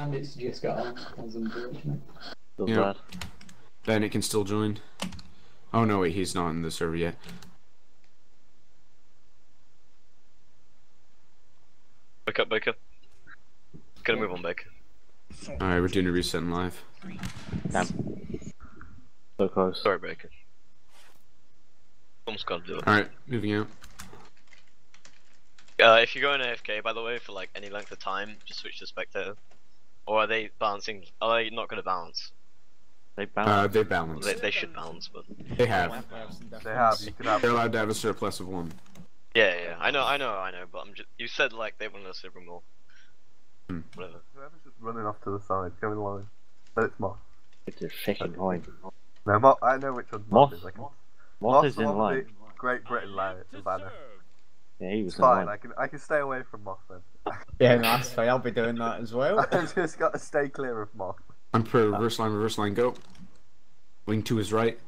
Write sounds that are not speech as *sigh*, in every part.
Bandits just got on, as unfortunate. Feels Yeah. bad. it can still join. Oh no, wait, he's not in the server yet. Wake up, Baker. Gotta move on, Baker. Alright, we're doing a reset in live. Damn. So close. Sorry, Baker. Someone's gotta do it. Alright, moving out. Uh, if you're going AFK, by the way, for like any length of time, just switch to spectator. Or are they balancing? Are they not gonna balance? They Uh, they balance. They, they should balance, but They have. They have. You can have. They're allowed to have a surplus of one. yeah, yeah, I know, I know, I know. But I'm just. You said like they wanted us to bring more. Hmm. Whatever. Whoever's just running off to the side, go in line. But it's Moth. It's a fucking point. No, Moth. I know which one's Moth, Moth. is. I can, Moth Moth's is in line. Great Britain line banner. Yeah, he was It's fine. I can I can stay away from Moth then. *laughs* Yeah, no, that's fine. I'll be doing that as well. *laughs* I've just got to stay clear of Moth. I'm per uh, reverse line, reverse line, go. Wing to his right.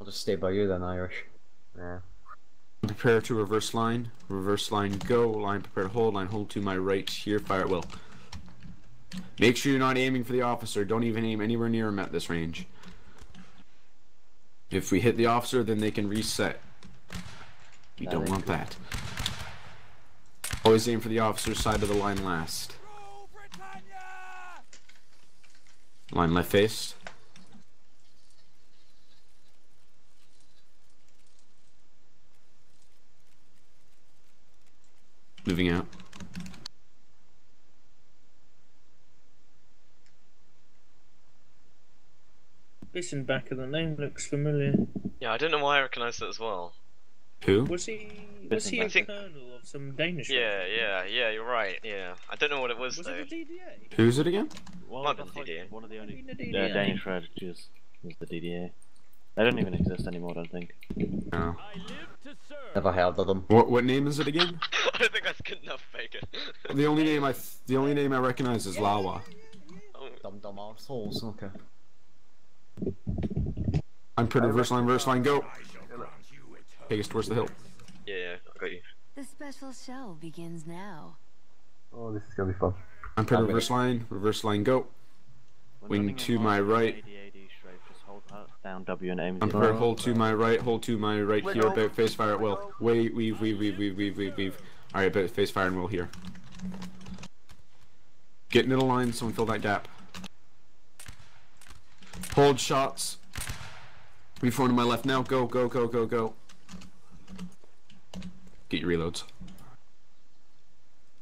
I'll just stay by you then, Irish. Yeah. Prepare to reverse line. Reverse line, go. Line, prepare to hold. Line, hold to my right. Here, fire at will. Make sure you're not aiming for the officer. Don't even aim anywhere near him at this range. If we hit the officer, then they can reset. We Yeah, don't want could. that. Always aim for the officer's side of the line last. Line left faced. Moving out. Listen back of the name looks familiar. Yeah, I don't know why I recognised it as well. Who? Was he was he a Listen back. colonel of some Danish? Yeah, yeah, yeah. You're right. Yeah, I don't know what it was, Was though. it the DDA? Who's it again? Well, Might that's be like DDA. one of the only The DDA. Danish strategies is the DDA. They don't even exist anymore, I don't think. No. Never heard of them. What what name is it again? *laughs* I don't think that's good enough, Baker. *laughs* The only name I the only name I recognize is Lawa. Oh, Dumb dumb arseholes. Okay. I'm pretty reverse line, reverse line, go. Take us towards the hill. yeah, yeah, I got you. The special show begins now. Oh, this is gonna be fun. I'm pretty I'm reverse line, reverse line, go. When Wing to my right. AD, AD strafe, just hold down W and aim I'm at prepared, hold to my right, hold to my right here, about face fire at will. Wait, weave, weave, weave, weave, weave, weave, weave. Alright, about face fire and will here. Get middle line, someone fill that gap. Hold shots. Reform to my left now, go, go, go, go, go. Get your reloads.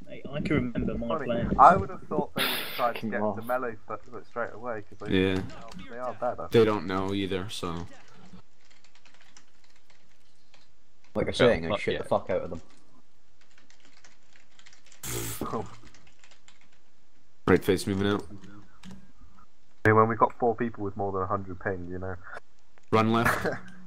Mate, I can remember my Funny, plan. I would have thought they would have tried to get Moth. the melee foot foot straight away because they, Yeah. they are better. They don't know either, so. Like I say, I'm gonna not shoot yet. the fuck out of them. Right face moving out. I mean, when we've got four people with more than 100 ping, you know. Run left. *laughs*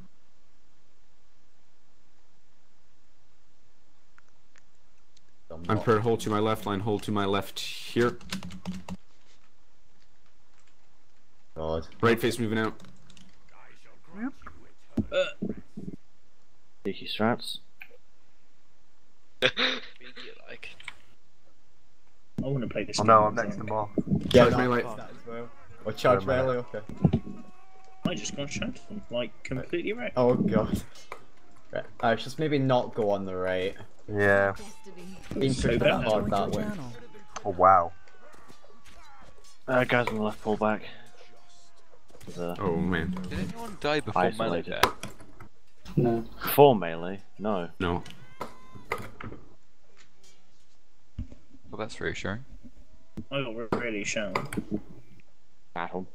Dumb I'm nut. prepared, hold to my left line, hold to my left here. God. Right face moving out. Cheeky uh. strats. like. *laughs* I want to play this. Oh no, I'm next to the ball. Yeah, oh, Charge no, melee. that as well. Or charge Sorry, melee, okay. I just got shot like completely right. Oh god. Right. I should just maybe not go on the right. Yeah. Been So pushed bad. hard that way. Oh wow. Uh, guys on the left, pull back. The Oh man. Did anyone die before melee Isolated. there? No. Before melee? No. No. Well, that's reassuring. I got really shot. Battle.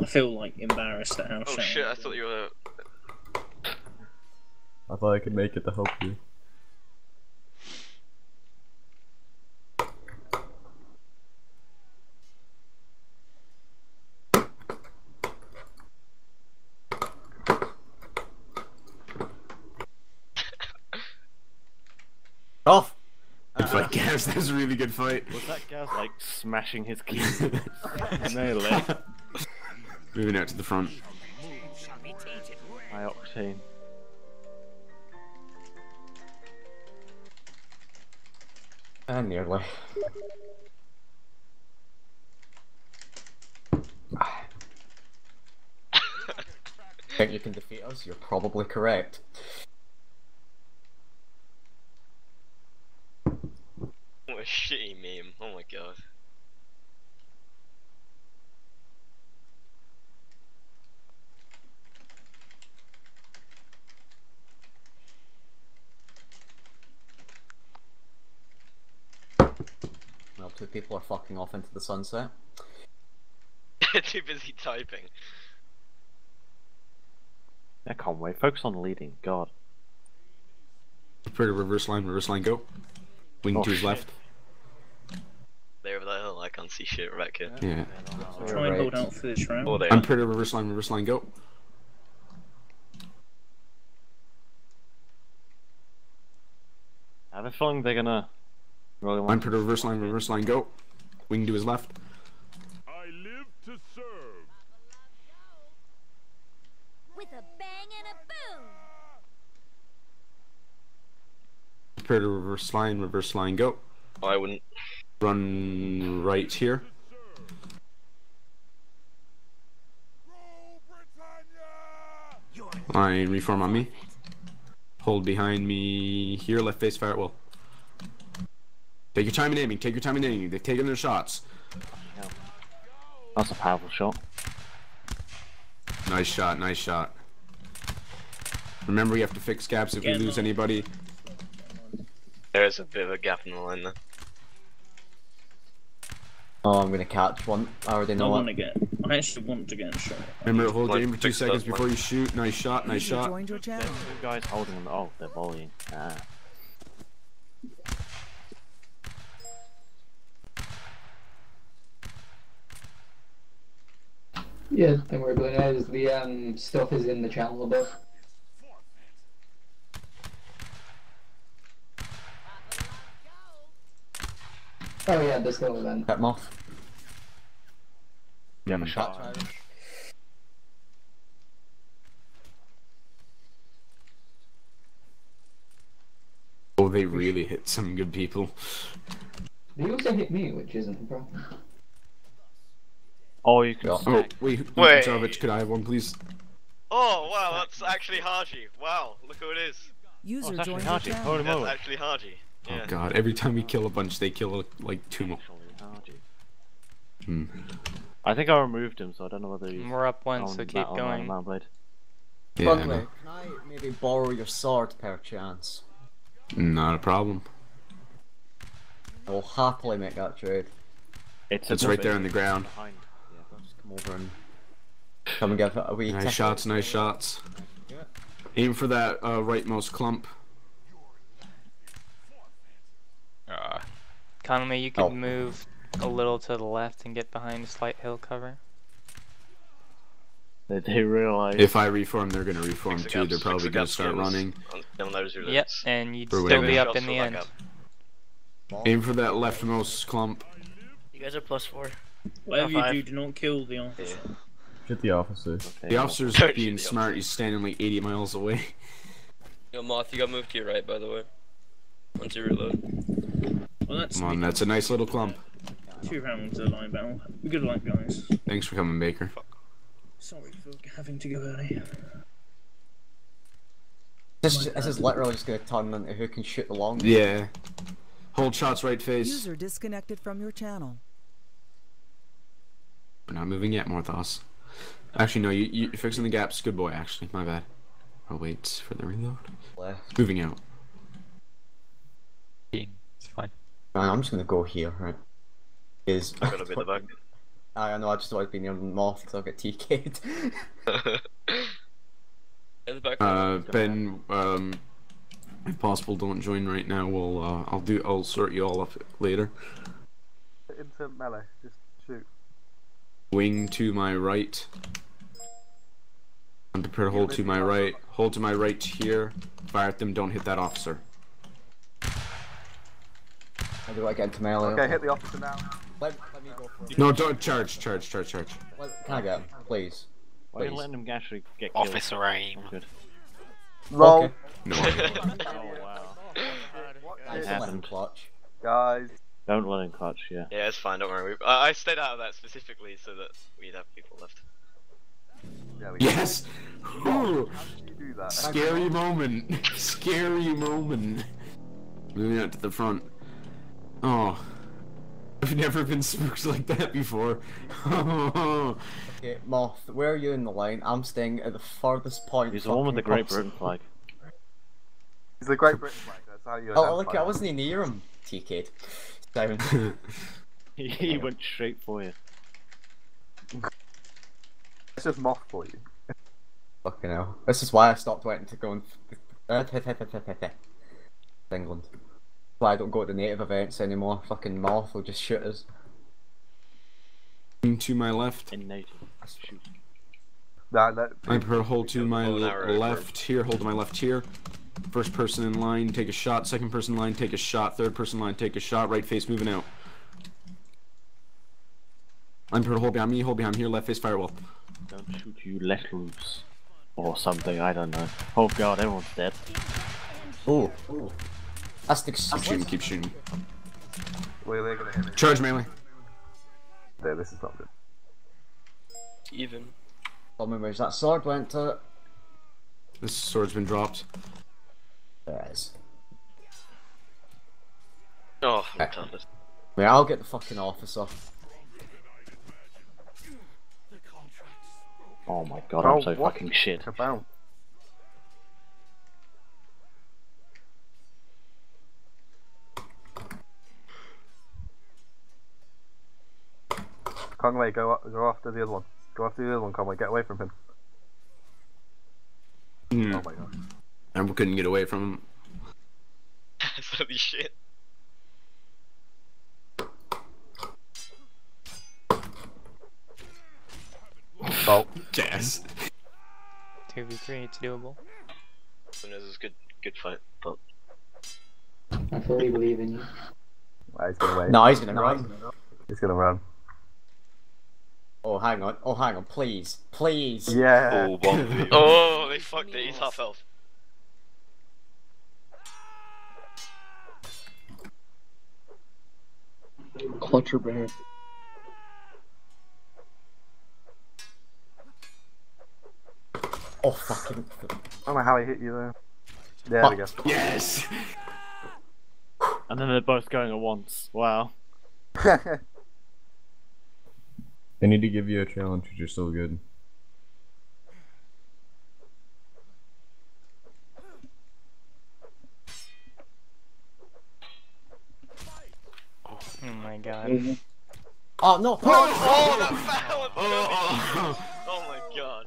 I feel like embarrassed at how Oh shit! I thought you were. I thought I could make it to help you. Off! Good fight, Gaz. That was a really good fight. Was that guy like smashing his *laughs* keys? melee. Moving out to the front. High octane. Uh, nearly. Think you can defeat us? You're probably correct. What a shitty meme. Oh my god. Well, two people are fucking off into the sunset. They're *laughs* too busy typing. I can't wait. Focus on leading. God. Prepare to reverse line, reverse line, go. Wing Oh, to his shit. left. They're over oh, that hill. I can't see shit back here. Yeah. Try and hold out for this round. Oh, I'm are. prepared to reverse line, reverse line, go. I have a feeling they're gonna. Really I'm want prepared to reverse line, reverse line, go. Wing to his left. I live to serve. With a bang and a boom. Prepare to reverse line, reverse line, go. I wouldn't. Run right here. Line reform on me. Hold behind me here, left face fire at will. Take your time in aiming, take your time in aiming. They've taken their shots. That's a powerful shot. Nice shot, nice shot. Remember, we have to fix gaps if we lose no. anybody. There is a bit of a gap in the line there. Oh, I'm gonna catch one. I already I know want to get. I actually want to get a shot. Remember, hold Like, aim for two fix that seconds one. before you shoot. Nice shot, nice User shot. joined your There's two guys holding on. Oh, they're volleying. Ah. Yeah, don't worry about it. The um, stuff is in the channel above. Oh yeah, the still event. Cut 'em off. You have a shot. Oh, they really hit some good people. They also hit me, which isn't a problem. Oh, you can. Yeah. Oh, wait, Wait. Mitrovic, could I have one, please? Oh wow, that's actually Haji. Wow, look who it is. User it's actually joined your Haji. channel. Holy That's actually Haji. Yeah. Oh god, every time we kill a bunch, they kill like two more. Actually, Hmm. I think I removed him, so I don't know whether he's. We're up one, on so keep going. Mount Blade. Yeah, I can I maybe borrow your sword, perchance? Not a problem. I will happily make that trade. It's, It's right there on the ground. Behind. Yeah. Just come over and come and give it a wee Nice tickle. shots, nice shots. Aim for that uh, rightmost clump. Uh, Conley, you could Oh. move a little to the left and get behind a slight hill cover. They, they realize. If I reform, they're gonna reform Fix too. gaps, They're probably gonna start running. on- on Yep, and you'd Or still whatever. be up in the end. gap. Aim for that leftmost clump. You guys are plus four. Whatever you do, do not kill the officer. Shoot the officer. Okay, The well, officer's Don't shoot being the smart. He's standing like 80 miles away. Yo, Moth, you got moved to your right, by the way. Once you reload. Well, that's Come on, that's a nice little clump. two rounds of line battle. Good luck, guys. Thanks for coming, Baker. Sorry for having to go early. This, this is literally just gonna turn into who can shoot the long. Yeah. Hold shots right face. User disconnected from your channel. We're not moving yet, Morthos. Actually, no, you, you, you're fixing the gaps. Good boy, actually. My bad. I'll wait for the reload. Left. Moving out. it's fine. Right, I'm just gonna go here, right? Is I'm gonna be the *laughs* back. I know. I just want to be near the moth because I'll get TK'd. In the back. Uh, Ben, um, if possible, don't join right now. We'll, uh, I'll do, I'll sort you all up later. Into melee, just shoot. Wing to my right. I'm prepared to hold to my right. Hold to my right here. Fire at them. Don't hit that officer. How do I get into melee? Okay, hit the officer now. Let, let me go for it. No, don't charge, charge, charge, charge. Let, can I get him, please? Why are you letting him actually get killed? Officer aim. Good. Lol. Okay. No. *laughs* *laughs* Oh wow. Nice, It let him happened. clutch. Guys, Don't let him clutch, yeah. Yeah, it's fine. Don't worry. We, I I stayed out of that specifically so that we'd have people left. there we Yes! Ooh, do that. scary moment. *laughs* Scary moment. Moving out to the front. Oh. I've never been spooked like that before. Okay, Moth, where are you in the line? I'm staying at the furthest point. He's the one with the Great. Britain flag. He's the Great Britain flag. That's how you. Oh, identify look, I wasn't near him. TK. Down. He, he went straight for you. It's just moth for you. Fucking hell. This is why I stopped wanting to go in. England. Why I don't go to the native events anymore. Fucking Moth will just shoot us. to my left. In native. Shoot. That, that, I prefer hold to my Bow and l- arrow for- left here, hold to my left here. First person in line, take a shot. Second person in line, take a shot. Third person in line, take a shot. Right face moving out. I'm prepared to hold behind me, hold behind here, left face firewall. Don't shoot you, let loose. Or something, I don't know. Oh god, everyone's dead. Oh. That's the. Keep shooting, keep shooting. Wait, they're gonna hit me. Charge melee. There, this is not good. Even. Tell me where's that sword went to. This sword's been dropped. There it is. Oh, I'm Okay. Yeah, I'll get the fucking officer. Oh my god, Oh, I'm so what? fucking shit. Kaboom. Conway, go up, go after the other one. Go after the other one, Conway. Get away from him. Hmm. Oh my god. I couldn't get away from him. *laughs* Holy shit. Oh, yes. 2v3, it's doable. Who knows? It's a good, good fight. But I fully believe in you. ah, he's gonna wait. No, he's gonna run. He's gonna run. Oh, hang on. Oh, hang on. Please. Please. Yeah. Oh, *laughs* one v. oh, they fucked it. He's half health. Clutcher bear. Oh, fucking. I don't know how he hit you there. There we go. Yes! *laughs* And then they're both going at once. Wow. *laughs* They need to give you a challenge because you're so good. Oh my god. Mm-hmm. Oh, no. Oh, oh that foul! Oh, Oh my god.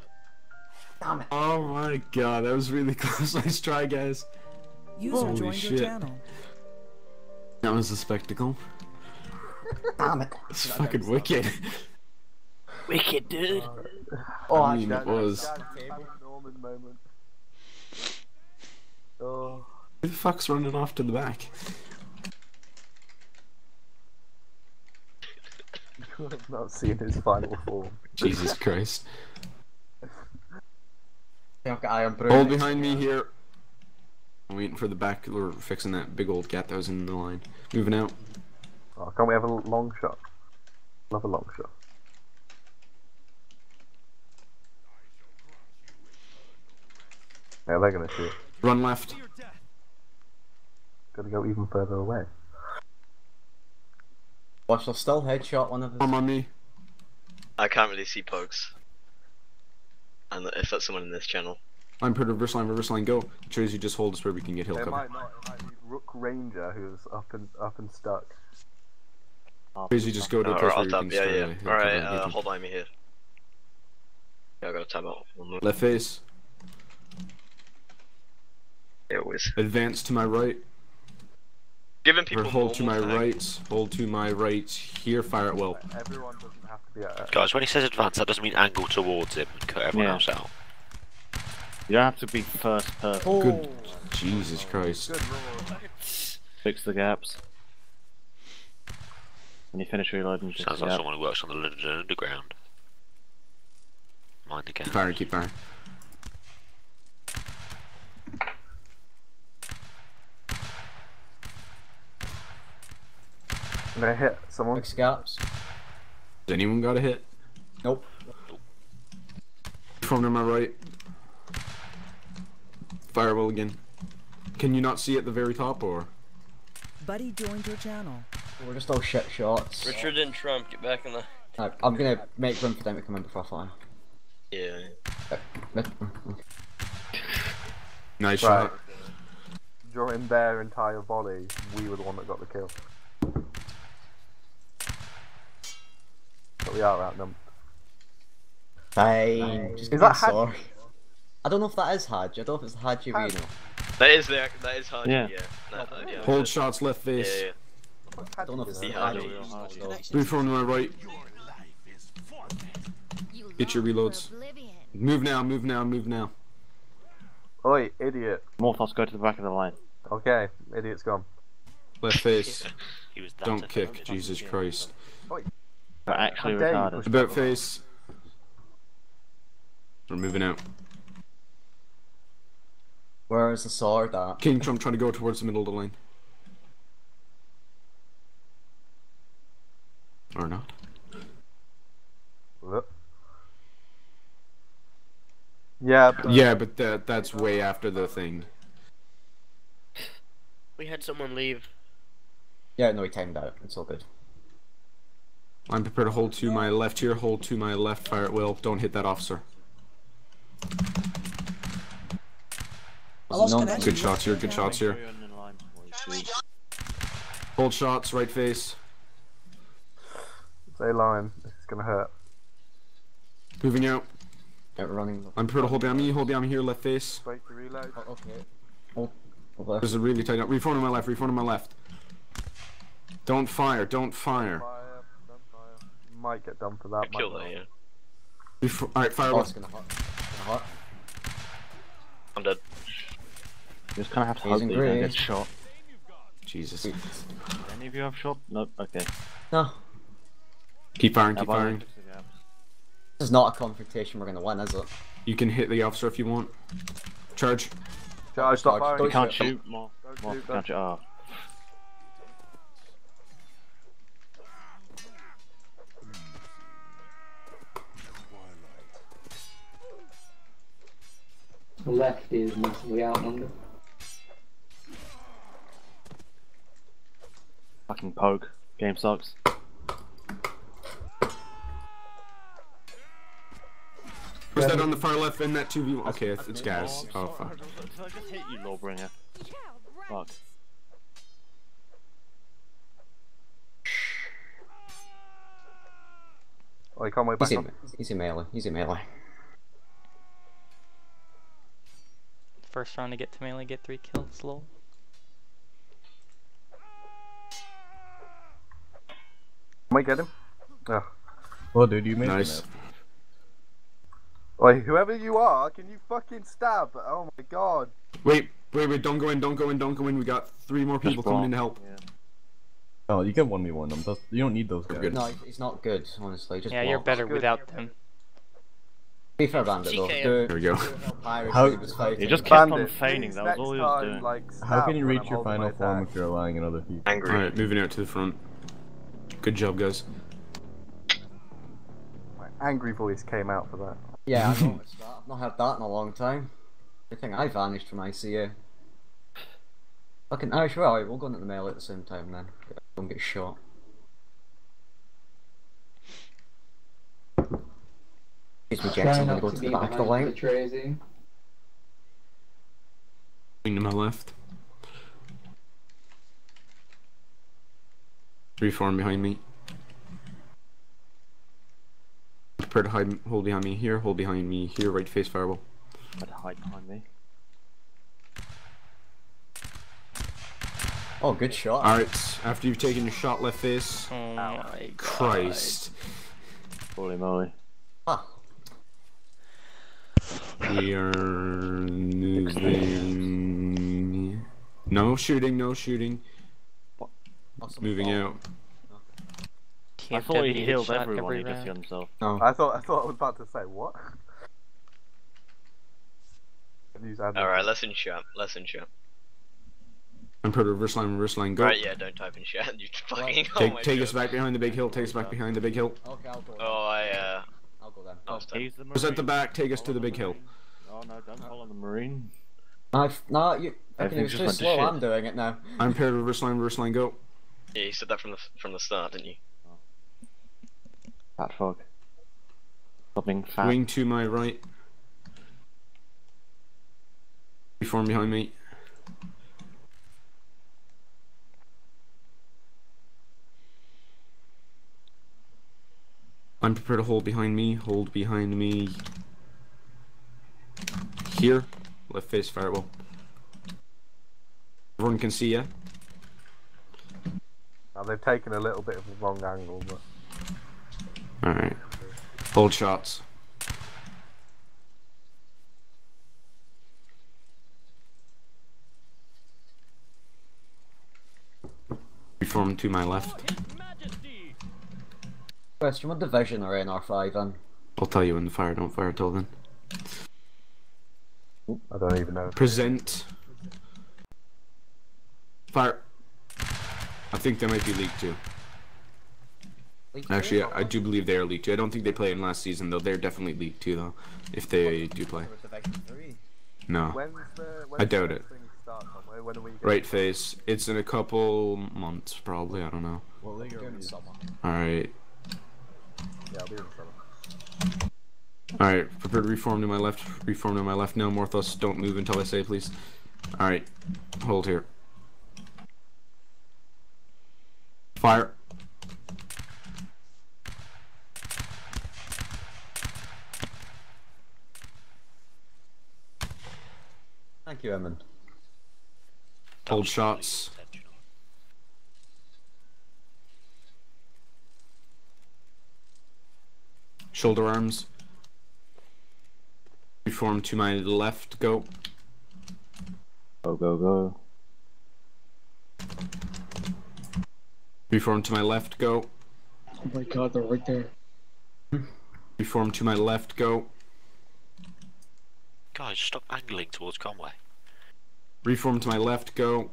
Damn it. oh my god, that was really *laughs* close. Nice try, guys. User Holy joined shit. your channel. That was a spectacle. Damn it. It's fucking wicked. Wicked, dude. Oh, I mean, actually, it was. Oh. Who the fuck's running off to the back? I've oh. *laughs* not seen his final form. Jesus Christ. Okay, I've got Hold behind me here. I'm waiting for the back. We're fixing that big old gap that was in the line. Moving out. Oh, can't we have a long shot? Love a long shot. Yeah, they're gonna shoot. Run left. Gotta go even further away. Watch, they'll still headshot one of Arm us. on me. I can't really see pokes. And if that's someone in this channel. I'm put reverse line, reverse line, go. It shows you just hold us where we can get hill It cover. might not. It might be Rook Ranger who's up and up and stuck. Shows you just go to a Uh, place where you can yeah, yeah. a hill cover Alright, uh, hold on me here. Yeah, I gotta time out. Left face. Yeah, always. Advance to my right. Giving Or people hold to my normal right. Hold to my right. Here, fire at will. Everyone doesn't have to be at. Guys, when he says advance, that doesn't mean angle towards him and cut everyone Yeah. else out. You don't have to be first person. Oh, Good. Jesus Christ. Good roll. Fix the gaps. When you finish reloading, fix Sounds like someone who works on the London Underground. Mind the gap. Keep firing, keep firing. I'm gonna hit someone. Big scalps. Has anyone got a hit? Nope. From to my right. Firewall again. Can you not see at the very top or? Buddy joined your channel. We're just all shit shots. Richard and Trump, get back in the. Right, I'm gonna make room for them to come in before I fly. Yeah. Nice Right. shot. During their entire volley, we were the one that got the kill. But we are outnumbered. Fine. Just Is give that me Had- sorry. I don't know if that is Hadj. I don't know if it's Hadji Had- Reno. That is the that is hard. Yeah. Yeah. No, yeah. Hold shots left face. yeah, yeah. I don't know if it's The Hadji. Hadji. From to my right. Get your reloads. Move now, move now, move now. Oi, idiot. Morphos, go to the back of the line. Okay, idiot's gone. Left face. *laughs* He was Don't kick, Jesus Christ. Oi. But actually How dare retarded. About face. We're moving out. Where is the sword at? King Trump trying to go towards the middle of the lane. Or not. Whoop. Yeah, but Yeah, but that that's way after the thing. We had someone leave. Yeah, no, he timed out. It's all good. I'm prepared to hold to my left here, hold to my left, fire at will. Don't hit that officer. No, Good shots here, good shots here. Hold shots, right face. Stay line. This is gonna hurt. Moving out. Yeah, we're running. I'm prepared to hold behind me, hold behind me here, left face. Wait to reload. Oh, okay. Oh, over there. There's a really tight up. Reform to my left, reform to my left. Don't fire, don't fire. Fire, don't fire. Might get done for that. might Kill that, yeah. Before, alright, fire Oh, gonna hurt. It's gonna hurt. I'm dead. You just kind of have to He's hope in that you don't get shot. Jesus. Any of you have shot? No. Okay. No, Keep firing, keep firing. fixed the gaps? this is not a confrontation we're gonna win, is it? You can hit the officer if you want. Charge. Charge, stop Charge, firing. don't You can't shoot. shoot more. Don't More, shoot, can't shoot. Oh. The left is massively outnumbered. Fucking poke. Game sucks. Was that on the far left in that 2v1? Okay, it's, it's gas. Oh, fuck. I just hit you, Lawbringer? Fuck. Oh, he can't wait back Easy, up. easy melee. Easy melee. First round to get to melee, get three kills, lol. Might get him. Oh. Well, dude, you made Nice. it. Oi, whoever you are, can you fucking stab? Oh my god. Wait, wait, wait, don't go in, don't go in, don't go in. We got three more people coming in to help. Oh, you can one v one them. You don't need those guys. good. No, he's not good, honestly. Just Yeah, you're better Good. without them. Be fair, Bandit, though. TKO. Do, There we go. How- he was fighting. He just kept on feigning, that was all he was doing. Like, How can you reach your final form attack. if you're allowing another feat? Angry. Alright, moving out to the front. Good job, guys. My angry voice came out for that. Yeah, I *laughs* noticed that. I've not had that in a long time. I think I vanished from ICA. Fucking Irish, right, we'll go into the mail at the same time then. Don't get shot. Excuse me, Jackson, I'm gonna go to to the back of the behind line. the Tracy. Wing to my left. Reform behind me. Prepare to hide, hold behind me here, hold behind me here, right face firewall. Try to hide behind me. Oh, good shot. Alright, after you've taken your shot left face. Oh my Christ. Holy moly. Ah, We are moving. No shooting, no shooting. awesome Moving ball. out. I thought he TFW healed shot everyone, every he just healed himself. No. I thought I thought I was about to say what. Use admin. Alright, lesson chat. Lesson chat. I'm per reverse line, reverse line, go. Right, yeah, don't type in chat. *laughs* You fucking. oh Take, my take us back behind the big hill, take us back behind the big hill. Okay, I'll go. Oh, I uh. I'll go then. I was done. He's the Us at the back, take us to the big hill. Oh no, don't follow the Marine. No, f- no, you. Fucking, it was too went to I'm doing it now. I'm paired reverse line, reverse line, go. Yeah, you said that from the from the start, didn't you? Oh. Fat fog. Stop being fat. Wing to my right. Reform behind me. I'm prepared to hold behind me, hold behind me. Here, left face firewall. Everyone can see ya. Now they've taken a little bit of a wrong angle, but Alright. Hold shots. Reform to my left. Question: What division are in R5 then? I'll tell you when to fire, don't fire till then. I don't even know. Present. Fire. I think they might be League 2. League Actually, I, I do believe they are League 2. I don't think they played in last season, though. They're definitely League 2, though. If they do play. Or Division 3. No. The, I doubt it. start, Tom? When- When are we? Right face. It's in a couple months, probably. I don't know. What league Doing are it we in? summer. Alright. Yeah, I'll be in summer. Alright, prepare to reform to my left. Reform to my left now, Morthos. Don't move until I say, please. Alright. Hold here. Fire. Thank you, Emin. Hold shots. Shoulder arms. Reform to my left, go. Go go go. Reform to my left, go. Oh my god, they're right there. Reform to my left, go. Guys, stop angling towards Conway. Reform to my left, go.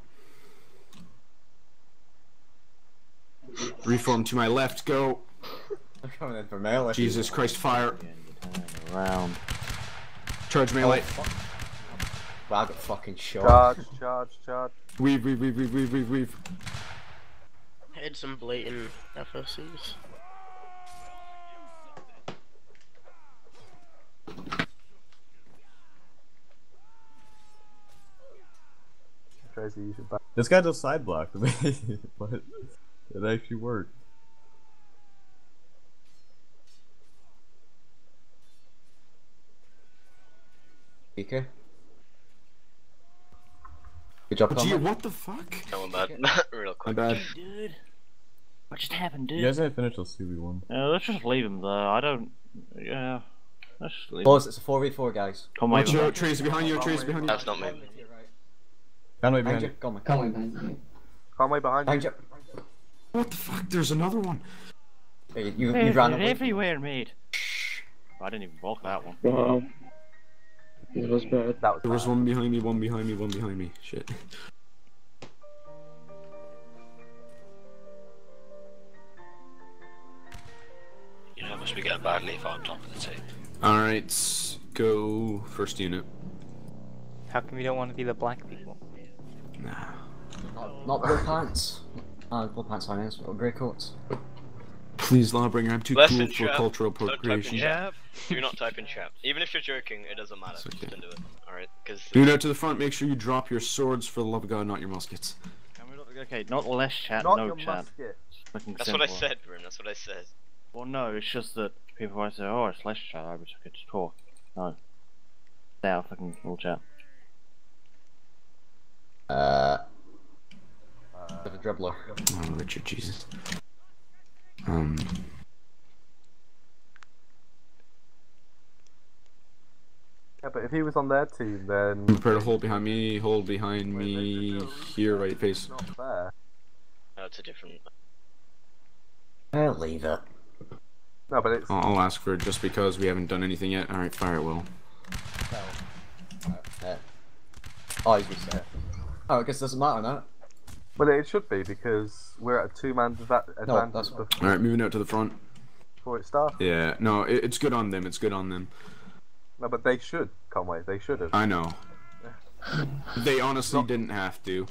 Reform to my left, go. I'm coming in for melee. Jesus Christ, fire. Around. Charge melee. Oh, well, I got fucking shot. Charge, charge, charge. Weave, weave, weave, weave, weave, weave, weave. Had some blatant FOCs. Tracy, you should back. This guy just side blocked me, *laughs* but it actually worked. PK. Good job, Gee, what the fuck? Going bad. *laughs* Real quick. My bad. Dude. What just happened, dude? You guys didn't finish till CB1. Uh, let's just leave him there. I don't. Yeah. Let's just leave him. It's a 4v4, guys. Come on, Watch out, Tracy behind you, trees behind you. That's not me. Conway Behind behind you, you. Conway. Conway behind me. Conway behind Behind you. you. What the fuck? There's another one. Hey, you, you ran away. everywhere, mate. I didn't even block that one. Wow. It was bad. That was There was bad. one behind me, one behind me, one behind me. Shit. You know, it must be getting badly if I'm top of the team. Alright, go first unit. How come you don't want to be the black people? Nah. Not, not blue pants. Uh, blue pants on but grey coats. Please, Lawbringer, I'm too Lesson, cool for chap. cultural Don't appropriation. *laughs* chat. Do not type in chat. Even if you're joking, it doesn't matter. Just don't do it. Alright? Because. Unit to the front, make sure you drop your swords for the love of God, not your muskets. Can we not, okay, not less chat, Not no your chat. musket. Fucking That's what I said, Brim. That's what I said. Well, no, it's just that people always say, oh, it's less chat, I wish I could just talk. No. Stay out fucking full chat. Uh. Bit of a dribbler. Oh, Richard, Jesus. Um. Yeah, but if he was on their team, then Prepare to hold behind me, hold behind me, here, right face. it's not fair. No, it's a different. I'll leave it. No, but it's I'll, I'll ask for it just because we haven't done anything yet. Alright, fire it well. Uh, oh, he's reset. Oh, I guess it doesn't matter now. Well, it should be because we're at a two-man adva- advantage that's- before, Alright, moving out to the front. before it starts. Yeah, no, it, it's good on them. It's good on them. No, but they should, Conway. They should have. I know. They honestly didn't have to.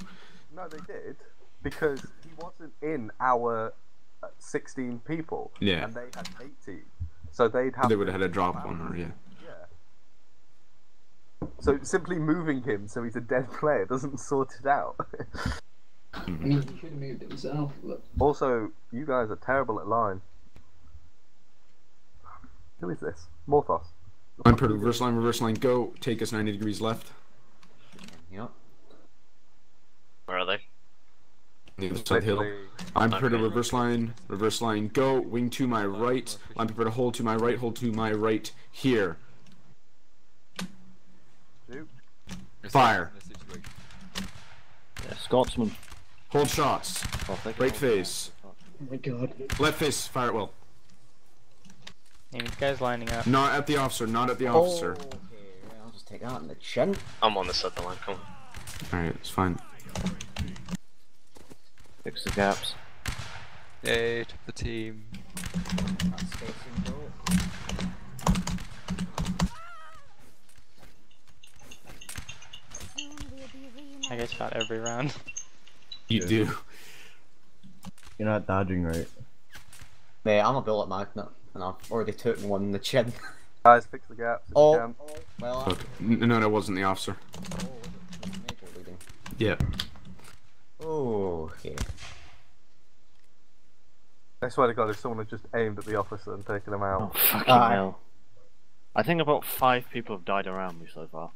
No, they did because he wasn't in our uh, 16 people. Yeah. And they had 18, so they'd have. They would have had a drop on her, yeah. So simply moving him so he's a dead *laughs* player doesn't sort it out. I *laughs* mean, he should have moved himself. But also, you guys are terrible at line. Who is this? Morthos. Line per reverse line, reverse line, go. Take us 90 degrees left. Yep. Where are they? The other side of the hill. I'm prepared to reverse line, reverse line, go. Wing to my right. I'm prepared to hold to my right, hold to my right. Here. Shoot. Fire. Yeah, Scotsman. Hold shots. Oh, Right face. oh my god. Left face. Fire at will. And these guys lining up. Not at the officer. Not at the oh, officer. Okay, yeah, I'll just take that in the chin. I'm on the side of the line. Come on. Alright, it's fine. Fix the gaps. Yay, to the team. That's facing goal. I get shot every round. *laughs* You do. You're not dodging right. Mate, I'm a bullet magnet, and I've already taken one in the chin. *laughs* Guys, fix the gaps if Oh. you can. well, Look, n- no, that wasn't the officer. major bleeding. Yep. Oh, okay. I swear to God, if someone had just aimed at the officer and taken him out. Oh, fucking Aye. hell. I think about five people have died around me so far.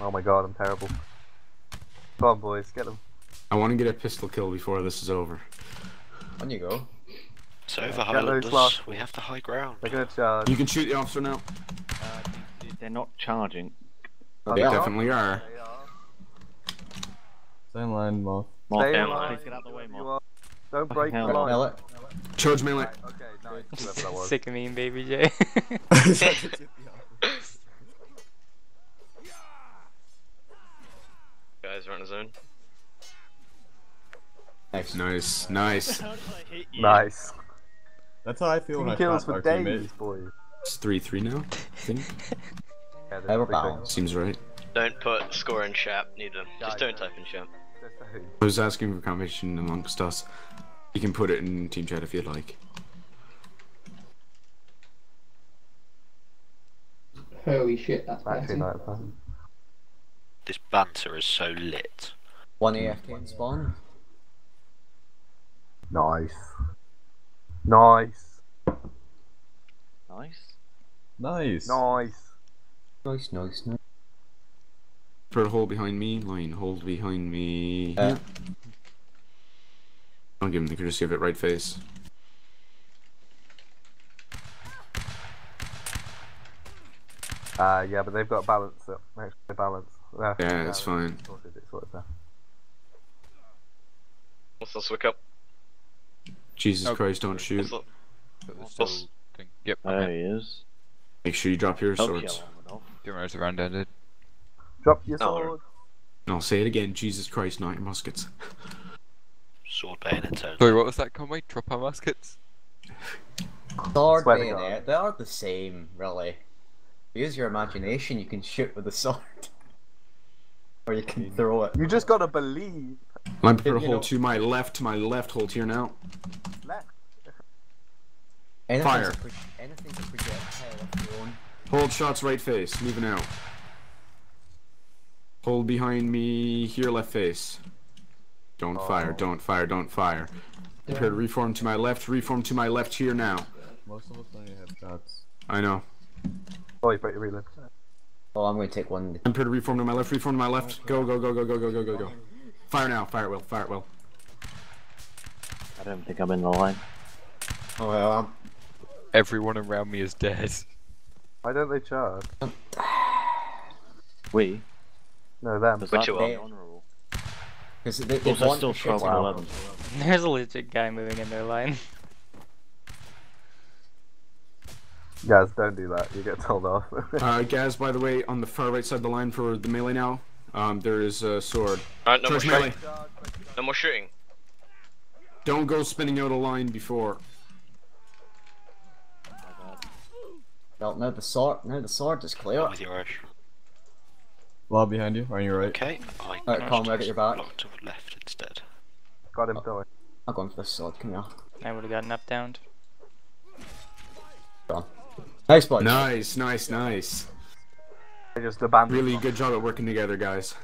Oh my God, I'm terrible. Come on, boys, get them. I want to get a pistol kill before this is over. On you go. It's over, get those Highlanders. last- We have the high ground. They're gonna charge. You can shoot the officer now. Uh, they- they're not charging. Oh, They they are? definitely are. They are. Stay in line, Moth. Mark, Stay down, line. please get out of the way, You Mark. Don't break the hell. line. Melee. Charge melee. Right, okay, nice. Whoever that was. Sick of mean baby J. *laughs* Guys are on a zone. Nice. Nice, nice. Nice. That's how I feel when I kills shot for our days, teammate. boys. It's 3 3 now, I think. *laughs* Yeah, They were. Seems right. Don't put score in chat neither. Just don't type in chat. I was asking for confirmation amongst us. You can put it in team chat if you'd like. Holy shit, that's Actually, better. not. This banter is so lit. One AFK in spawn. Nice. Nice. Nice. Nice. Nice. Nice, nice, nice. Put a hold behind me, line, hold behind me. Uh, Don't give him the courtesy of it right face. Uh, yeah, but they've got balance. Up. Extra balance. Uh, Yeah, it's fine. Sorted, it's sorted now. What's the wick up? Jesus Oh. Christ, don't shoot. What's? Yep. There Okay. he is. Make sure you drop your Help swords. yell enough. Didn't realize the round ended. Drop your No. sword. No, say it again. Jesus Christ, not your muskets. Sword bayonet turn. Sorry, what was that, Conway? Drop our muskets? Sword bayonet, they are the same, really. Use your imagination, you can shoot with a sword. *laughs* Or you can hmm. throw it. You just gotta believe. Line prepare to hold know- to my left, to my left, hold here now. Left. Anything's Fire. A pro- anything's a projectile of your own. Hold shots right face, moving out. Hold behind me, here left face. Don't oh. fire, don't fire, don't fire. Prepare to reform to my left, reform to my left here now. Most of us only have shots. I know. Oh, you better you reload. Oh, I'm going to take one. I'm prepared to reform to my left, reform to my left. Go, go, go, go, go, go, go, go, go. Fire now, fire it well, fire it well. I don't think I'm in the line. Oh, well, I'm... Everyone around me is dead. Why don't they charge? We? No, them. Which that's you are. the honourable. Because they, they want still the 12 shit out 11. There's a legit guy moving in their line. Guys, don't do that. You get told off. Uh, Gaz, by the way, on the far right side of the line for the melee now. Um, there is a sword. Alright, no more Charge melee. shooting. No more shooting. Don't go spinning out a line before. Well, now the sword, now the sword is clear. With your Ash. Law behind you, on your right. Okay, I Right, managed Colin, to right at your back. block to the left instead. Got him going. I'm going for this sword. Come here. I would have gotten up downed. Go on. Nice boy. Nice, nice, nice. They just abandoned. Really good job at working together, guys.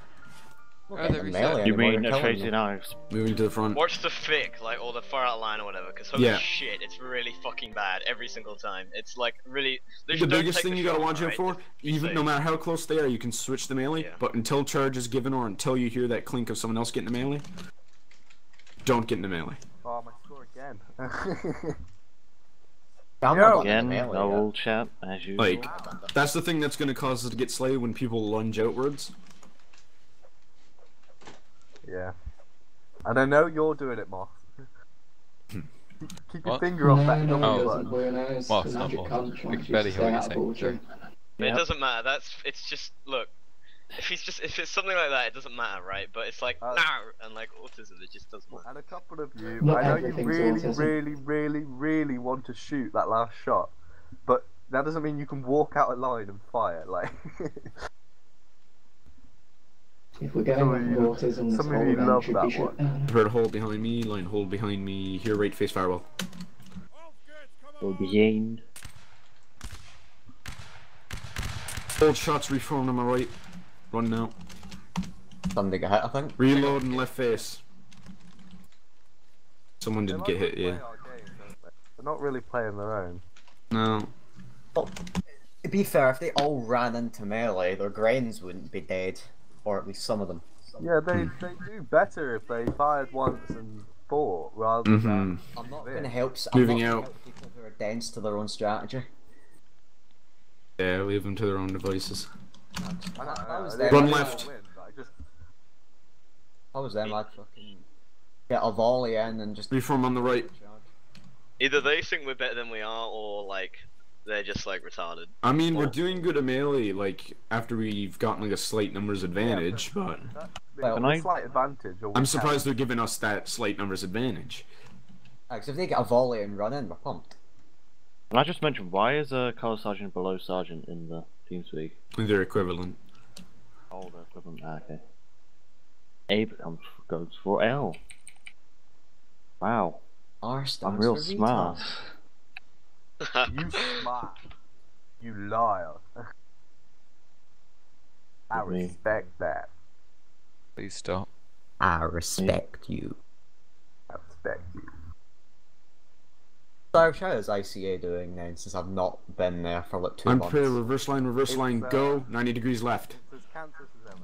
We're Oh, getting there the we melee. You anymore, mean they're killing Tracy them. Knives? Moving to the front. Watch the fic, like, or the far out line or whatever, because holy Yeah. shit, it's really fucking bad every single time. It's like really. they The biggest thing the you gotta watch out right? for, even no matter how close they are, you can switch the melee. Yeah. But until charge is given or until you hear that clink of someone else getting the melee, don't get in the melee. Oh, my score again. *laughs* I'm Yo. Again, the melee no old chat, as usual. Like, that's the thing that's gonna cause us to get slayed when people lunge outwards. yeah. And I know you're doing it, Moss. *laughs* keep keep your What? finger off that No, double no, Oh. doesn't button. blue nose. Well, the it's not magic more. punch We can barely hear what you're saying, of sure. Bulger. But Yep. It doesn't matter. That's it's just look. If he's just if it's something like that, it doesn't matter, right? But it's like Uh, no, and like autism, it just doesn't matter. And a couple of you, Not I know you really, autism. really, really, really want to shoot that last shot, but that doesn't mean you can walk out a line and fire. Like, *laughs* If we're going Some on of you- autism, this some of you love that be one. down. To hold behind me, line hold behind me, here right face firewall. Go behind. Hold shots reformed on my right. Run now. Somebody got hit, I think. Reload and left face. Someone didn't get hit, yeah. game, they? They're not really playing their own. No. But To be fair, if they all ran into melee, their grains wouldn't be dead. Or at least some of them. Yeah, they Hmm. they do better if they fired once and fought rather Mhm. than. I'm not this. going to help. s- I'm Moving out. help people who are dense to their own strategy. Yeah, leave them to their own devices. I know, I was they- them. Run left. win, I just I was there, I'd fucking get a volley in and just. Reform on the right. Either they think we're better than we are, or like they're just like retarded. I mean, we're doing good at melee, like, after we've gotten, like, a slight numbers advantage, but... that, Well, well, Can I... slight advantage, or I'm can- surprised they're giving us that slight numbers advantage. Because if they get a volley and run in, we're pumped. Can I just mention why is uh, a colour sergeant below sergeant in the TeamSpeak? They're equivalent. Oh, the equivalent. Ah, okay. A becomes goes for L. Wow, R stands I'm real for smart. retard. *laughs* You smart. You liar. *laughs* I With me. respect that. Please stop. I respect you. I respect you. So how is ICA doing then, since I've not been there for like 2 I'm months? prepared, reverse line, reverse It's, line, uh, go, 90 degrees left. It's as cancerous as ever.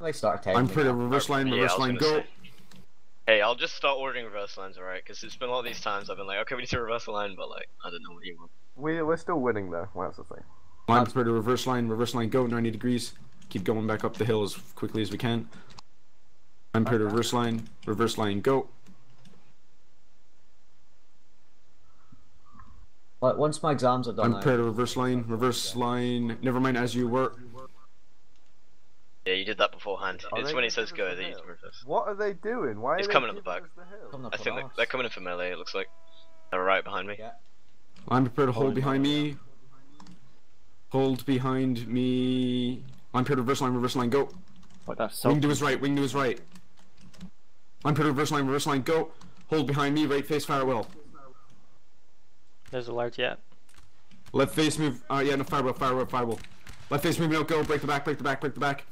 They start attacking I'm pretty reverse line, reverse was line, go. say. Hey, I'll just start ordering reverse lines, alright? Because it's been a lot of these times I've been like, okay, we need to reverse a line, but like, I don't know what you want. We we're still winning though. Well, that's the thing. I'm prepared to reverse line, reverse line, go, 90 degrees. Keep going back up the hill as quickly as we can. I'm prepared to reverse line, reverse line, go. Once my exams are done, I'm prepared to reverse line, reverse line, never mind, as you were. Yeah, you did that beforehand. Are it's when it giving says go that you reverse. What are they doing? Why are It's coming up the back. the hill? Up I think they're, they're coming in for melee, it looks like. They're right behind me. Yeah. I'm prepared to hold Holding behind on, me. Hold behind me. I'm prepared to reverse line, reverse line, go. Like that's so. Wing to his right, wing to his right. I'm prepared to reverse line, reverse line, go. Hold behind me, right face firewall. There's a large yet. Left face move. Uh, yeah, no, fireball, fireball, fireball. Left face moving out, go. Break the back, break the back, break the back.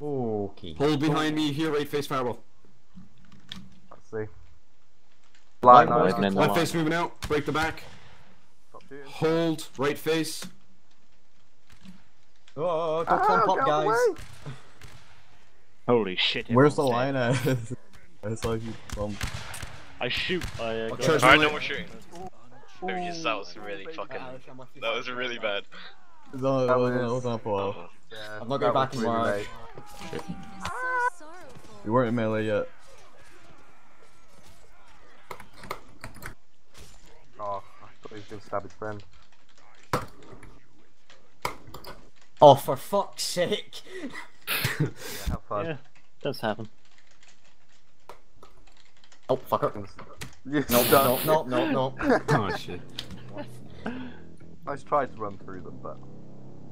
Okay. Hold behind me here, right face fireball. Let's see. Line Line, line, boys. Waiting in the Left face moving out, break the back. Hold, right face. Oh, don't clump get up, out the guys. way. Holy shit! Where's the line at? *laughs* I saw you bump. I shoot. I uh, go- Charge Alright, melee. no more shooting. Maybe just that was really fucking. That was really bad. It was on, it That was on, it was- was on for a. Yeah, I'm not going back in really line. late. So. You weren't in melee yet. Oh, I thought he was gonna stab his friend. Oh, for fuck's sake! *laughs* Yeah, have fun. Yeah, does happen. Oh, fuck it. You No, no, stuck. no, no, no. oh shit. I just tried to run through them, but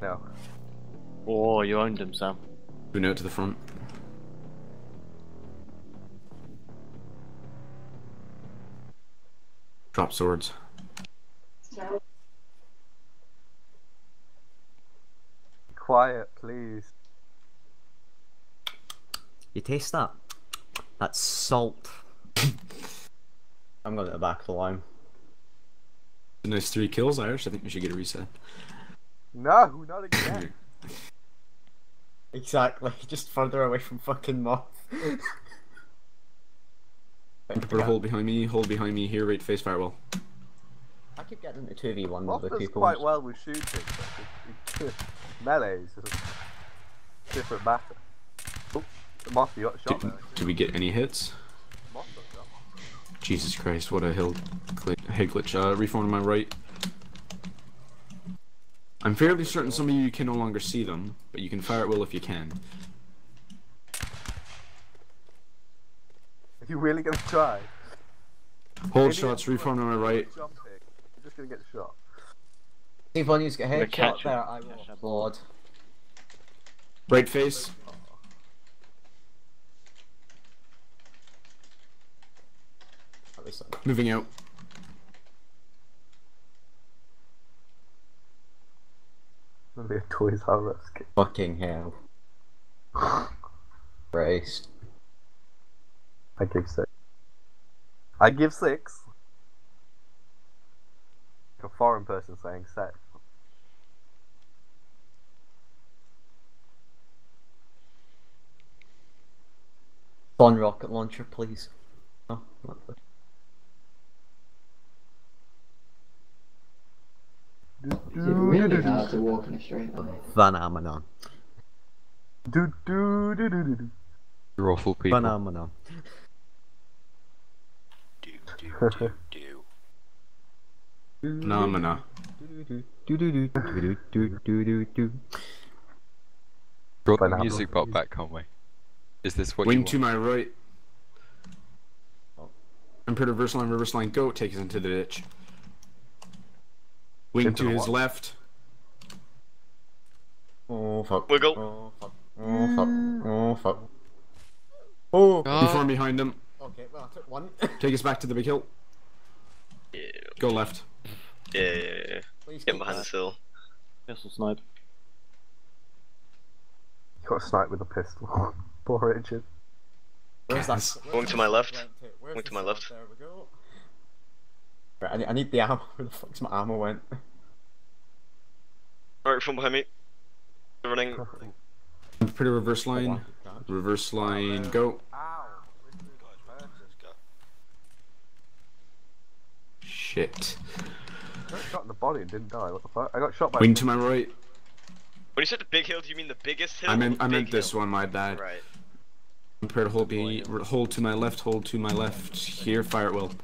no. Oh, you owned him, Sam. Moving out to the front. Drop swords. Quiet, please. You taste that? That's salt. I'm going to the back of the line. A nice three kills, Irish. I think we should get a reset. No, not again. *laughs* Exactly, *laughs* just further away from fucking moth. Put a hold behind me, hold behind me here, right face firewall. I keep getting into 2v1 with Moth the does people. quite well with shooting, but it- it- *laughs* melee is a different matter. Oh, Moth, you got shot Did, there. did we get any hits? Moth got shot. Jesus Christ, what a hill gl- head glitch. Uh, reform to my right. I'm fairly certain some of you can no longer see them, but you can fire at will if you can. Are you really gonna try? Hold Idiot. shots, reform to my right. Jumping. You're just gonna get shot. See if one of you get a We're headshot catching. there, I will applaud. Right face. At least I'm- Moving out. Gonna be a Toys R Us kid. Fucking hell. Christ. I give six. I give six. A foreign person saying sex. One rocket launcher, please. Oh, not good. Is it really hard to walk in a straight line? Phenomenon. Do do do do do do. You're awful people. Phenomenon. Do, do, do, do. Phenomena. Brought the music bot back, can't we? Is this what Wing you to my right. Emperor reverse line, reverse line, go. Take us into the ditch. Wing Into to his what? left. Oh fuck. Wiggle. Oh fuck. Oh fuck. Oh fuck. Oh. Ah, Reform behind him. Okay, well I took one. *laughs* Take us back to the big hill. Yeah, Go left. yeah, yeah, yeah. Please Get take behind the that. sill. Pistol snipe. You got a snipe with a pistol. *laughs* Poor Richard. Where's that? Where's Going the to my left. went to? Where's Going to my left. There we go. Right, I need, I need the ammo. *laughs* Where the fuck's my ammo went? Alright, from behind me. Running. Pretty reverse line. Reverse line, go. Shit. I got shot in the body and didn't die. What the fuck? I got shot by. Wing to my right. When you said the big hill, do you mean the biggest hill? I meant I meant this hill? one. My bad. Right. Prepare to hold be hold to my left. Hold to my left. Here, fire at will. *laughs*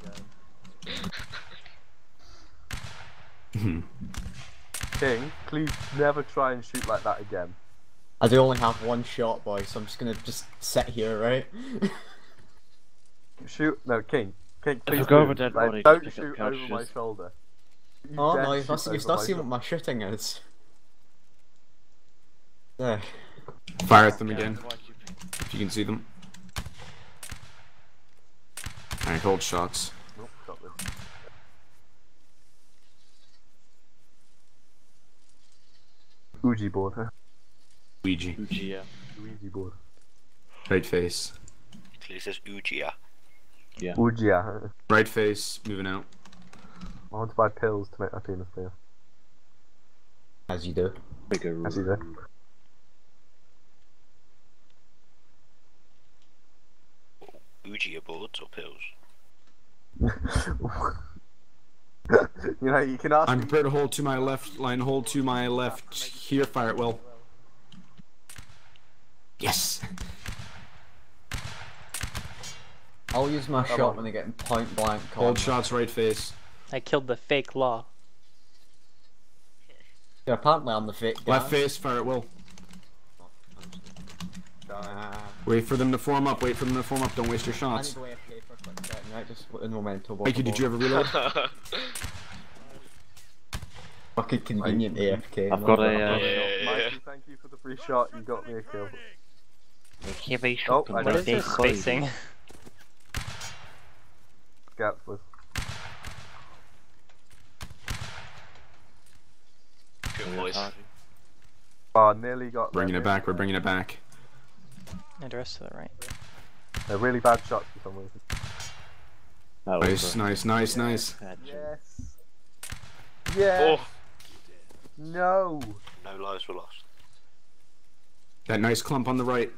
Hmm. King, please never try and shoot like that again. I do only have one shot, boy, so I'm just gonna just sit here, right? *laughs* Shoot, no, King. King, please go over move. dead Like, body, don't just pick up shoot over my shoulder. You oh no, you've not, seen- you've not my seen what my shooting is. There. Fire at them again. If you can see them. Alright, hold shots. Nope, got this. Ouija board, huh? Ouija. Ouija, yeah. Ouija board. Right face. This is Ouija. Yeah. Ouija. huh? Right face. Moving out. I want to buy pills to make my penis bigger. As you do. Bigger. As you do. Ouija boards or pills? *laughs* *laughs* you know, you can ask. I'm prepared to hold to my left line. Hold to my left. Here, fire at will. Yes. I'll use my Come shot on. when I get in point blank. Hold shots. Right face. I killed the fake law. Yeah, apparently I'm the fake guy. Left face, fire at will. Wait for them to form up. Wait for them to form up. Don't waste your I shots. need to go AFK for a quick second, right? Just in memento. Mikey, did you ever reload? *laughs* *laughs* Fucking convenient AFK. I've got a, uh, Mikey, thank you for the free shot. You got me a kill. Heavy Oh, shot I by know. Spacing? Gaps was. Good boys. Oh, nearly got Bringing it back. We're bringing it back. Address to the right. in. They're really bad shots for some reason. That Nice, nice, nice, nice. Yes. Yes. Oh, No. No lives were lost. That nice clump on the right.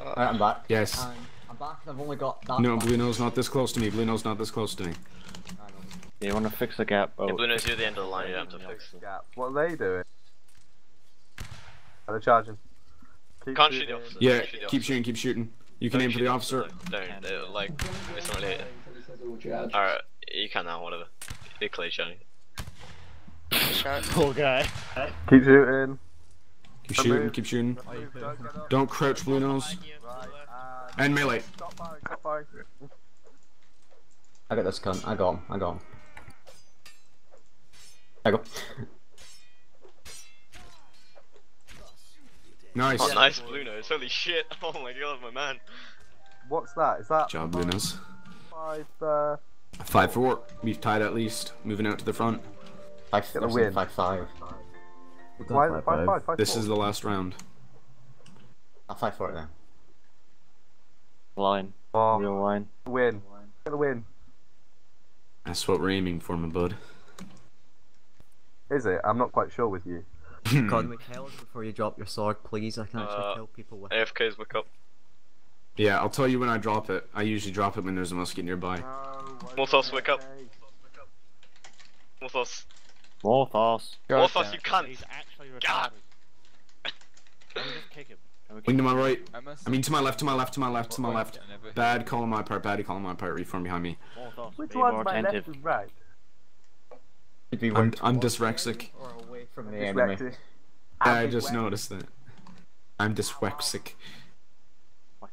Alright, uh, I'm back. Yes. And I'm back I've only got that. No, much. Blue Nose not this close to me. Blue Nose not this close to me. You want to fix the gap? Oh, yeah, Blue Nose, you're the end of the line. You have to fix. the Gap. What are they doing? Are they charging? Keep Can't shoot shooting. the officer. Yeah, shoot the keep officer. shooting, keep shooting. You can Don't aim for shoot the officer. Don't. They're like, it's not really. Alright, you can now. Whatever. Big clay shiny. Poor guy. Keep shooting. Keep Don't shooting, move. keep shooting. Don't. Don't crouch, Blue Nose. Right, And melee. Stop firing, stop firing. I got this cunt. I got him. I got him. I go. Nice. Oh, nice Blue Nose. Holy shit. *laughs* Oh my god, my man. What's that? Is that Job, Blue Nose. five? Uh, Five four. We've tied at least. Moving out to the front. Five, Get a there's win. Five five. why is it five five? Five This four? is the last round. I'll fight for it then. Line. Oh, Real line. win. Get a win. That's what we're aiming for, my bud. Is it? I'm not quite sure with you. Conway, tell us before you drop your sword, please. I can actually Uh, kill people with AFK's wake up. Yeah, I'll tell you when I drop it. I usually drop it when there's a musket nearby. Morthos, wake up. Morthos. Morthos. Morthos, you cunt. He's actually God. retarded. Can we just kick him? Wing to my right. I. I mean, to my left, to my left, to my left, to my left. Bad call on my part, bad call on my part. Reform behind me. Morthos, Which one's more my left attentive. and right? I'm, I'm dyslexic. or away from the enemy. Dyslexic. I I'm just noticed that. I'm dyslexic. Fuck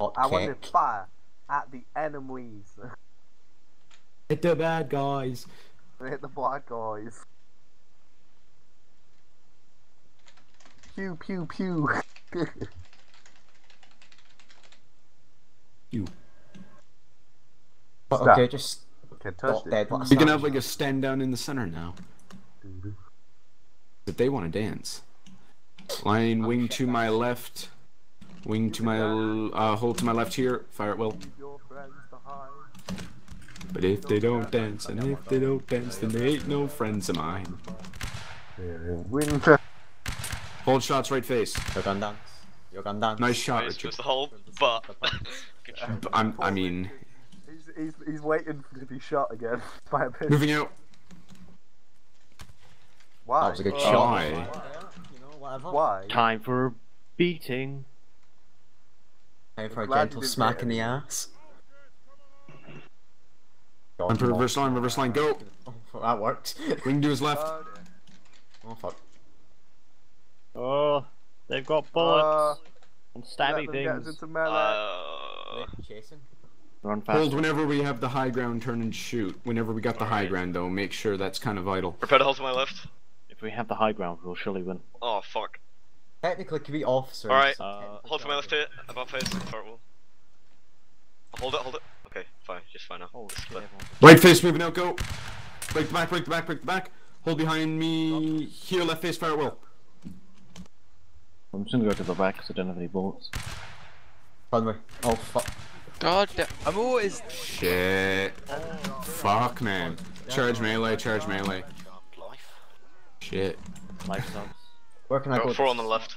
Hot I want cake. to fire at the enemies. Hit the bad guys. Hit the black guys. Pew pew pew. You. But okay, just Okay, not touched dead. it. Let us We can have like a stand down in the center now. But they want to dance. Line wing to my left. Wing to my l- uh, hold to my left here. Fire at will. Your friends behind. But if they don't dance, and if they don't dance, then they ain't no friends of mine. Winter. Hold shots right face. You're gonna dance. You're gonna dance. Nice shot, Richard. just the whole butt. *laughs* Good shot. B- I'm, I mean, He's, he's, he's waiting to be shot again *laughs* by a pistol. moving out. Why? That was a good Oh. shot. Why? You know. Why? Time for a beating. Time for a gentle smack in the ass. Line for reverse line, reverse line, go. Oh, *laughs* that worked. Wing do his left. Oh. Oh fuck. Oh, they've got Uh, bullets and let stabby them get us things. into melee. Uh, Chasing. Run fast. Hold whenever we have the high ground, turn and shoot. Whenever we got the high Alright. ground, though, make sure that's kind of vital. prepare to hold to my left. If we have the high ground, we'll surely win. Oh fuck. Technically, could be officers. Alright, so uh, Hold to my left charges. here. Above face. Fart. Hold it, hold it. Okay, fine. Just fine now. Oh, It's shit, Right face moving out, go. Break the back, break the back, break the back. Hold behind me. Here, left face, fire at will. I'm just gonna go to the back because I don't have any bullets. Conway. Oh fuck. God damn. I'm always. Shit. Fuck, man. Charge melee, charge melee. Life. Shit. Life subs. Where can I go? Got four on the left.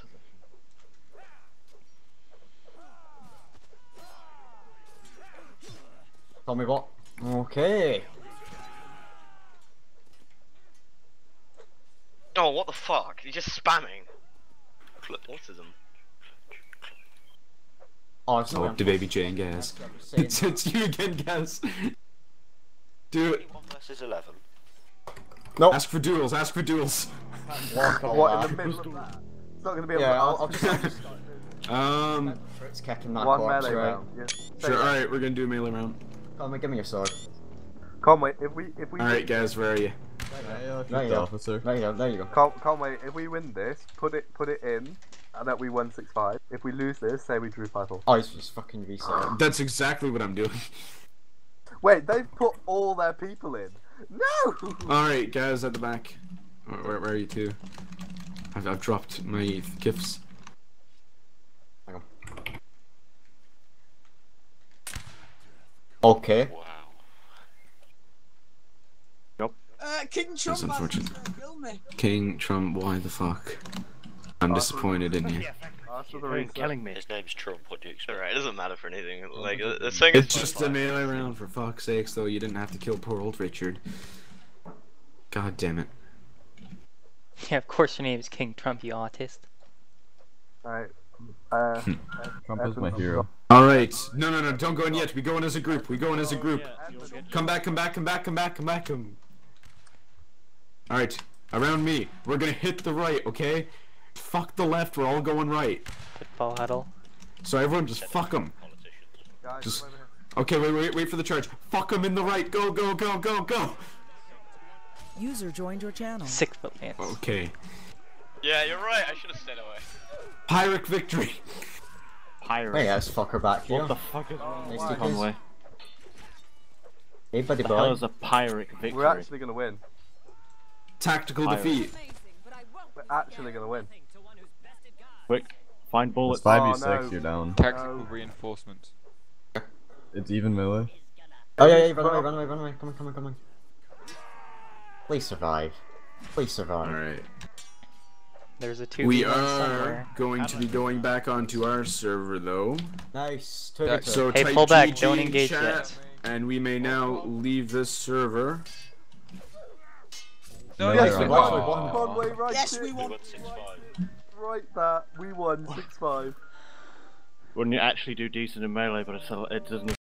Tell me what. Okay. Oh, what the fuck? You're just spamming. Flip autism. Oh, it's Oh, not the baby Jane, Gaz. *laughs* It's, it's you again, Gaz. *laughs* Do it. One versus eleven. Nope. Ask for duels. Ask for duels. Walk What, in the middle of that? It's not gonna be a Yeah, to I'll, I'll just, I'll duels. just Um. Fritz kicking that One corpse, melee right? round. Yeah. Sure. All right, we're gonna do a melee round. Conway, give me your sword. Conway, if we if we All right, guys, where are you? Yeah, There you go. officer. There you go. There you go. Con- Conway, if we win this, put it put it in, and that we won six five. If we lose this, say we drew five four. Oh, it's just fucking reset. That's exactly what I'm doing. Wait, they've put all their people in. No. All right, guys at the back. Where, where, where are you two? I've, I've dropped my gifts. Okay. Uh, King That's unfortunate. King Trump, why the fuck? I'm disappointed in you. After the You're killing me. His name's Trump. What do you expect? Alright, it doesn't matter for anything. Like, the the thing is. It's just a melee round, for fuck's sakes, though. You didn't have to kill poor old Richard. God damn it. Yeah, of course your name is King Trump, you autist. Alright. *laughs* Uh, Trump is my hero. Alright. No, no, no, don't go in yet. We go in as a group. We go in as a group. Come back, come back, come back, come back, come back, come. Alright. Around me. We're gonna hit the right, okay? Fuck the left, we're all going right. Football huddle. So everyone just fuck them. guys, Just- come over here. Okay, wait, wait, wait for the charge. Fuck them in the right. Go, go, go, go, go. User joined your channel. Six foot man. Okay. Yeah, you're right, I should have stayed away. Pyrrhic victory. Pirate. Hey, this fucker back here. What the fuck is oh, wrong Nice with to you, Conway? Hey, buddy The hell boy. is a pirate victory? We're actually gonna win. Tactical Pirate. defeat. We're actually gonna win. Quick, find It's bullets. 5v6, no. you're down. Tactical oh. No. reinforcements. It's even melee. Oh yeah, yeah, run away, run away, run away. Come on, come on, come on. Please survive. Please survive. Alright. There's a two We are somewhere. going to be going back onto our server though. Nice. Two Yeah. So Hey, type pull back, GG don't engage chat, yet. And we may now leave this server. No, Melee yes, we won, we Aw. won. Conway, right Yes, we won. Right that. We won six five. When you actually do decent in melee, but it doesn't